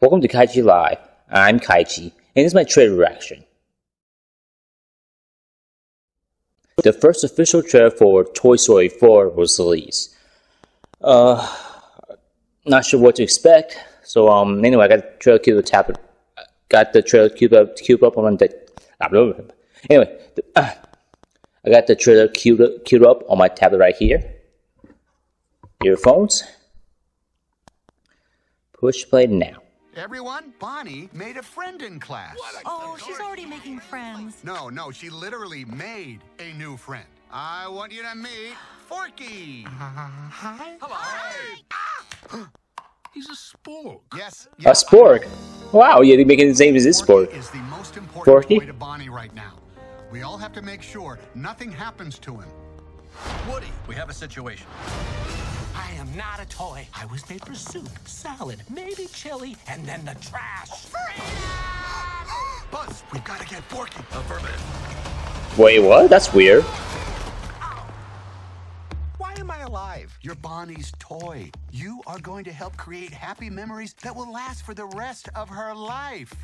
Welcome to KaiChi Live. I'm KaiChi, and this is my trailer reaction. The first official trailer for Toy Story 4 was released. Uh, not sure what to expect. So um, anyway, I got the trailer queued up. Got the trailer queued up, queued up on the. Anyway, the, uh, I got the trailer queued queued up on my tablet right here. Earphones. Push play now. Everyone, Bonnie made a friend in class. Oh, she's already making friends. No, no, she literally made a new friend. I want you to meet Forky. Hi. Hello. He's a spork. Yes, A spork. Wow, you're making the same as this Forky spork. is the most important Forky? boy to Bonnie right now. We all have to make sure nothing happens to him. Woody, we have a situation. I am not a toy. I was made for soup, salad, maybe chili, and then the trash. Buzz, we've got to get Forky. Affirmative. Wait, what? That's weird. Why am I alive? You're Bonnie's toy. You are going to help create happy memories that will last for the rest of her life.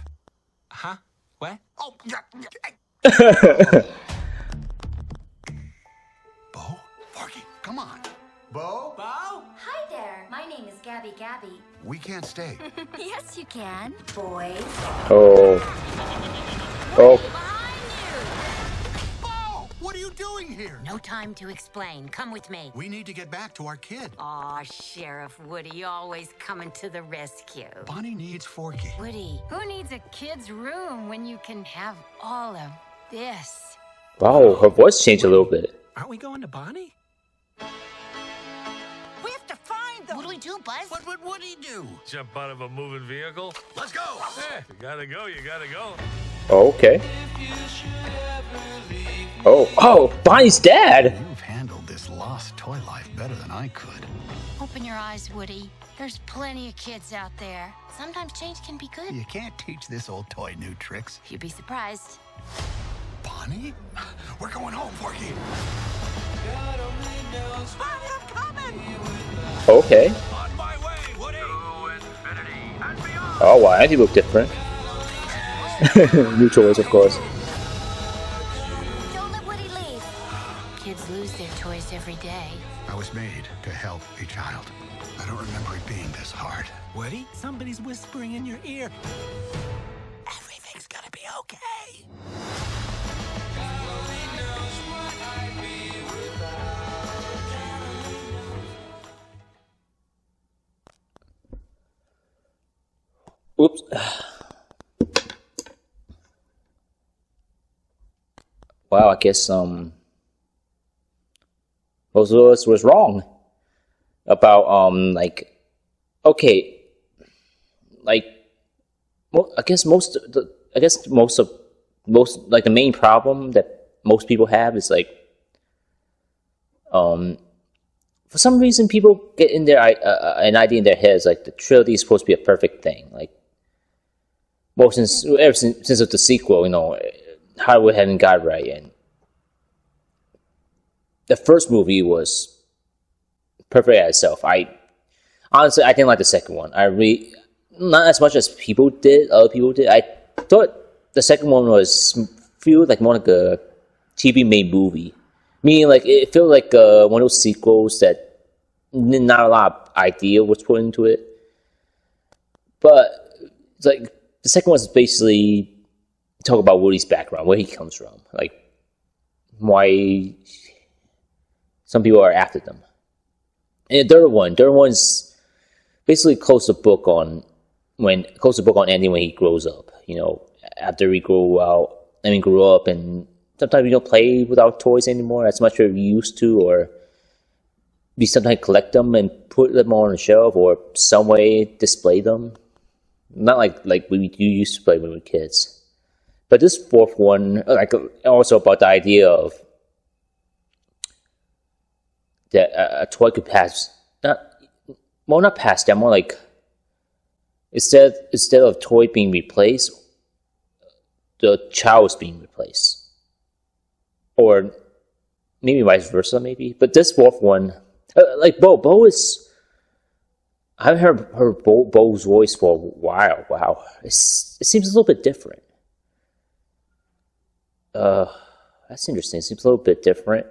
Huh? What? Oh, yeah. yeah. Bo? Forky, come on. Bo? Bo? Hi there. My name is Gabby Gabby. We can't stay. yes, you can. Boys. Oh. Oh. Bo! What are you doing here? No time to explain. Come with me. We need to get back to our kid. Aw, Sheriff Woody, always coming to the rescue. Bonnie needs Forky. Woody, who needs a kid's room when you can have all of this? Wow, her voice changed a little bit. Aren't we going to Bonnie? What do we do, Buzz? What would Woody do? Jump out of a moving vehicle? Let's go. Eh, you gotta go, you gotta go. Oh, okay. Oh, oh, Bonnie's dad. You've handled this lost toy life better than I could. Open your eyes, Woody. There's plenty of kids out there. Sometimes change can be good. You can't teach this old toy new tricks. You'd be surprised. Bonnie? We're going home, Forky. Bonnie, I'm coming. Okay. On my way, Woody. To infinity and beyond. Oh, wow, he look different. New toys, of course. Don't let Woody leave. Kids lose their toys every day. I was made to help a child. I don't remember it being this hard. Woody, somebody's whispering in your ear. Everything's gonna be okay. Wow, I guess um most of us was wrong about um like okay like well, I guess most the I guess most of most like the main problem that most people have is like um for some reason people get in their uh, uh, an idea in their heads like the trilogy is supposed to be a perfect thing like well since ever since, since of the sequel you know Hollywood hadn't got right and the first movie was perfect as itself. I honestly I didn't like the second one. I really not as much as people did other people did. I thought the second one was feel like more like a TV made movie. Meaning like it felt like uh, one of those sequels that not a lot of idea was put into it. But like the second one is basically talk about Woody's background, where he comes from, like why some people are after them. And the third one, third one's basically close the book on when close the book on Andy when he grows up. You know, after he grew out, I mean, grew up, and sometimes we don't play with our toys anymore as much as we used to, or we sometimes collect them and put them on a shelf, or some way display them not like like we you used to play when we were kids. But this fourth one, like also about the idea of that a, a toy could pass not well not pass down, more like instead instead of toy being replaced, the child is being replaced, or maybe vice versa, maybe. But this fourth one, uh, like Bo, Bo is I haven't heard heard Bo, Bo's voice for a while. Wow, it's, it seems a little bit different. Uh, that's interesting. It seems a little bit different.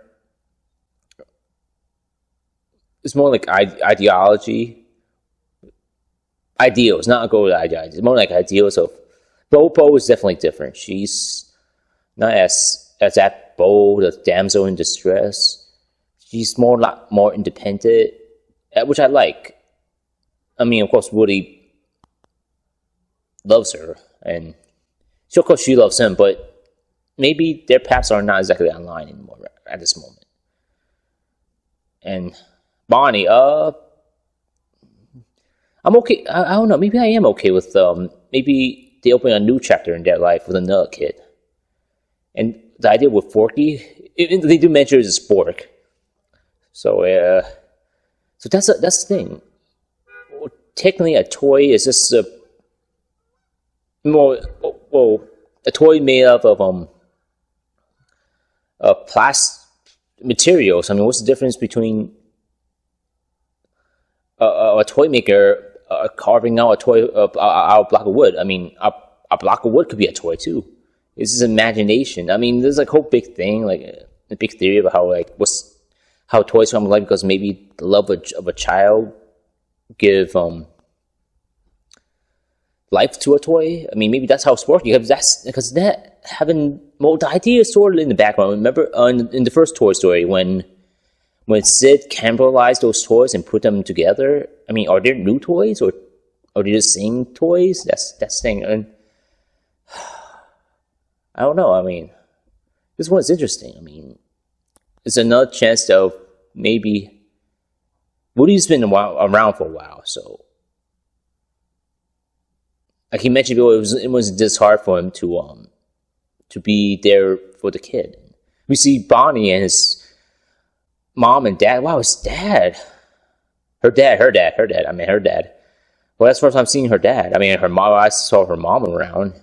It's more like ide- ideology, ideals, not go with ideology. It's more like ideals of. Bo is definitely different. She's not as as that bold, a damsel in distress. She's more like more independent, uh, which I like. I mean, of course, Woody loves her, and so of course she loves him, but maybe their paths are not exactly online anymore at this moment. And Bonnie, uh, I'm okay. I, I don't know. Maybe I am okay with um. Maybe they open a new chapter in their life with another kid. And the idea with Forky, it, they do mention it's a spork. So uh, so that's a, that's the thing. Technically, a toy is just a more well, a toy made up of um uh, plastic materials. I mean, what's the difference between a, a, toy maker uh, carving out a toy uh, block of wood? I mean, a, a block of wood could be a toy too. This is imagination. I mean, there's like whole big thing, like a big theory about how like what's how toys come to life because maybe the love of, of a child give um life to a toy. I mean, maybe that's how it's working. Because that's because that having well, the idea is sort of in the background. Remember, uh, in, in the first Toy Story, when when Sid cannibalized those toys and put them together. I mean, are there new toys or are they the same toys? That's that's thing. And I don't know. I mean, this one's interesting. I mean, it's another chance of maybe Woody's been around for a while, so like he mentioned before, it was it was this hard for him to um to be there for the kid. We see Bonnie and his mom and dad. Wow, his dad, her dad, her dad, her dad. I mean, her dad. Well, that's the first time seeing her dad. I mean, her mom. I saw her mom around.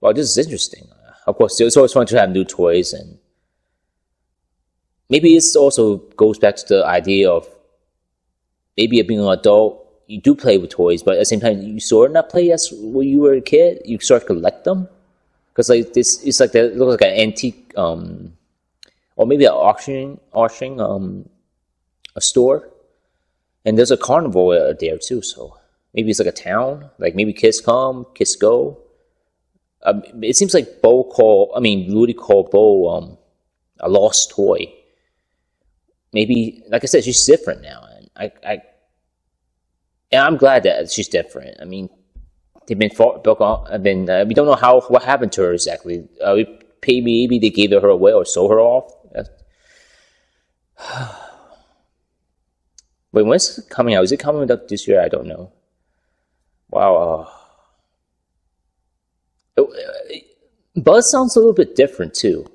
Well, this is interesting. Of course, it's always fun to have new toys, and maybe it also goes back to the idea of maybe being an adult, you do play with toys, but at the same time, you sort of not play as when you were a kid. You sort of collect them because like this, it's like that. It looks like an antique, um, or maybe an auction, auction, um, a store, and there's a carnival there too. So maybe it's like a town. Like maybe kids come, kids go. Um, it seems like Bo called. I mean, Woody called Bo um, a lost toy. Maybe, like I said, she's different now, and I, I, and I'm glad that she's different. I mean, they've been fought, broke on. I mean, uh, we don't know how what happened to her exactly. Uh, we maybe they gave her away or sold her off. Uh, Wait, when's it coming out? Is it coming out this year? I don't know. Wow. Uh, Buzz sounds a little bit different too.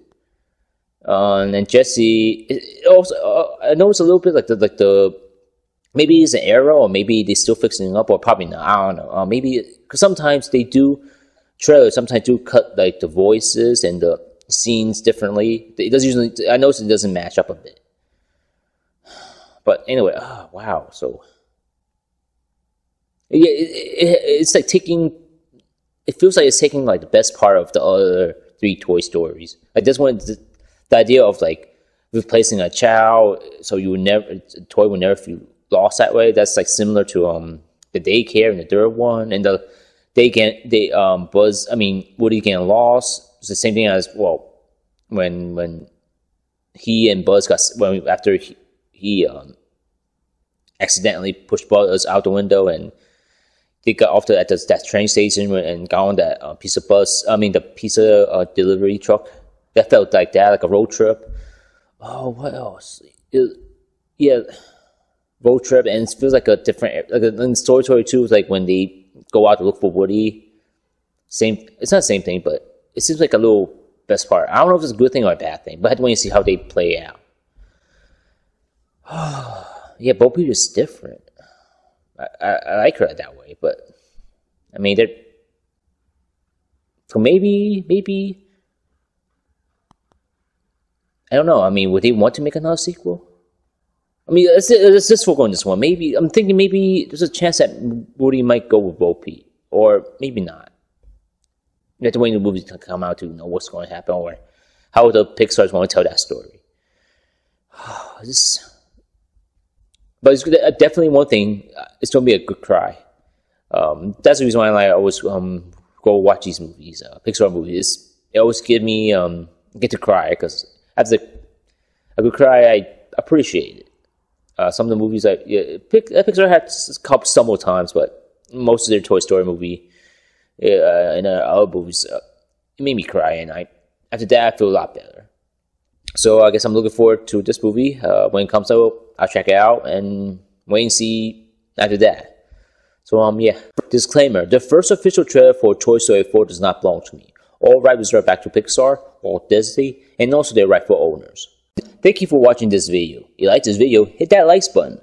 Uh, and then Jesse, also uh, I know it's a little bit like the like the maybe it's an error or maybe they're still fixing up or probably not. I don't know. Uh, maybe because sometimes they do trailers. Sometimes do cut like the voices and the scenes differently. It does usually. I notice it doesn't match up a bit. But anyway, oh, wow. So yeah, it, it, it's like taking. It feels like it's taking like the best part of the other three Toy Stories. Like this one, the, the idea of like replacing a child, so you would never toy would never feel lost that way. That's like similar to um the daycare and the third one, and the they get they um Buzz. I mean Woody getting lost. It's the same thing as well when when he and Buzz got when after he, he um accidentally pushed Buzz out the window and they got off the, at the, that train station and got on that uh, piece of bus. I mean, the pizza uh, delivery truck. That felt like that, like a road trip. Oh, what else? It, yeah, road trip, and it feels like a different. Like in Story Story Two, is like when they go out to look for Woody. Same. It's not the same thing, but it seems like a little best part. I don't know if it's a good thing or a bad thing, but I had to see how they play out. yeah, Bo Peep is different. I, I, I like her that way, but I mean, they're so maybe maybe I don't know. I mean, would they want to make another sequel? I mean, let's, let's just focus on this one. Maybe I'm thinking maybe there's a chance that Woody might go with Peep, or maybe not. You have to wait for the movie to come out to know what's going to happen or how the Pixar is going to tell that story. this, but it's definitely one thing. uh, It's going to be a good cry. Um, that's the reason why I always um, go watch these movies, uh, Pixar movies. It always give me um, get to cry because after a good cry, I appreciate it. Uh, some of the movies I yeah, uh, Pixar had s- couple several times, but most of their Toy Story movie uh, and uh, other movies, uh, it made me cry, and I after that I feel a lot better. So I guess I'm looking forward to this movie uh, when it comes out. I'll check it out and wait and see after that. So um yeah. Disclaimer: The first official trailer for Toy Story 4 does not belong to me. All rights reserved back to Pixar, Walt Disney, and also their rightful owners. Thank you for watching this video. If you like this video, hit that like button.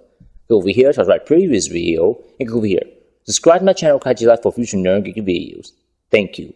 Go over here to watch my previous video, and go over here. Subscribe to my channel KaiChi Live for future nerd geeky videos. Thank you.